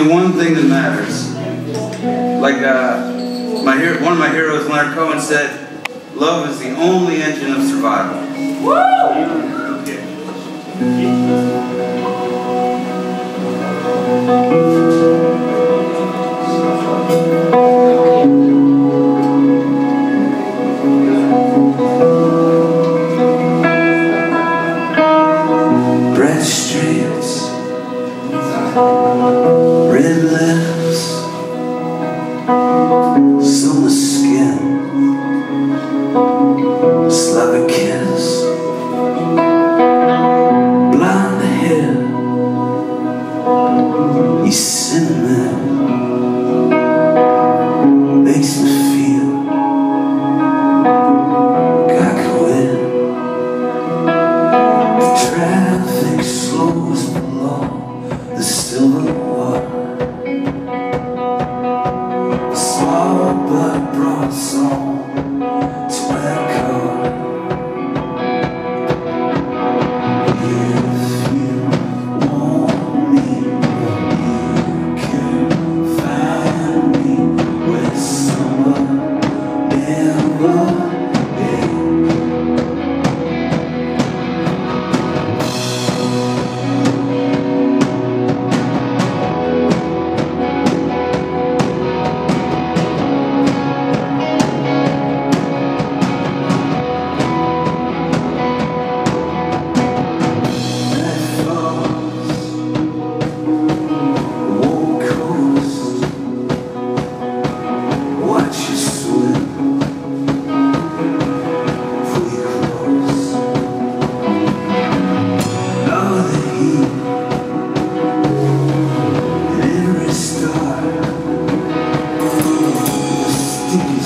only one thing that matters. Like uh, my hero, one of my heroes, Leonard Cohen, said, love is the only engine of survival. Bright cinnamon.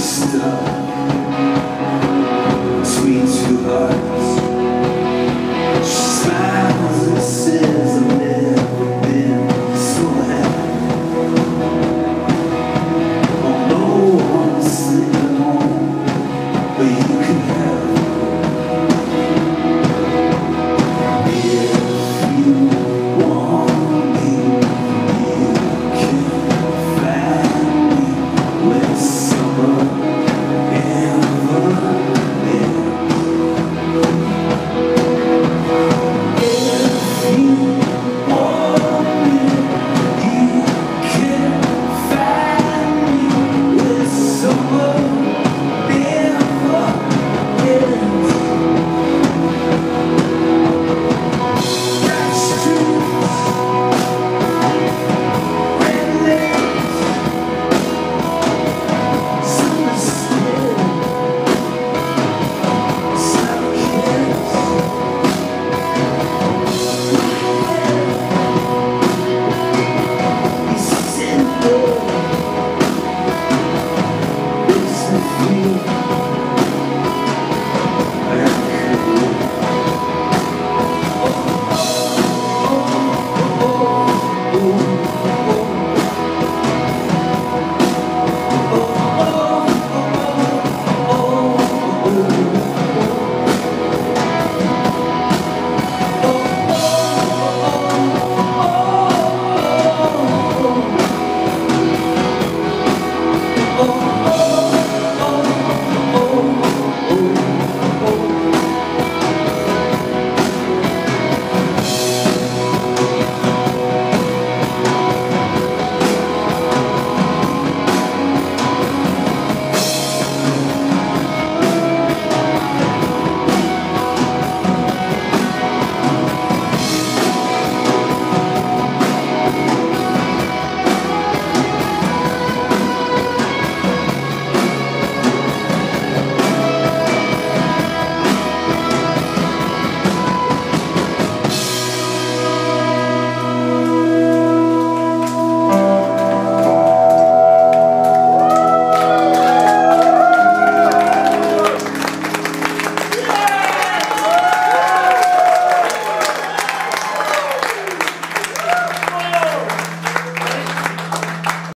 sister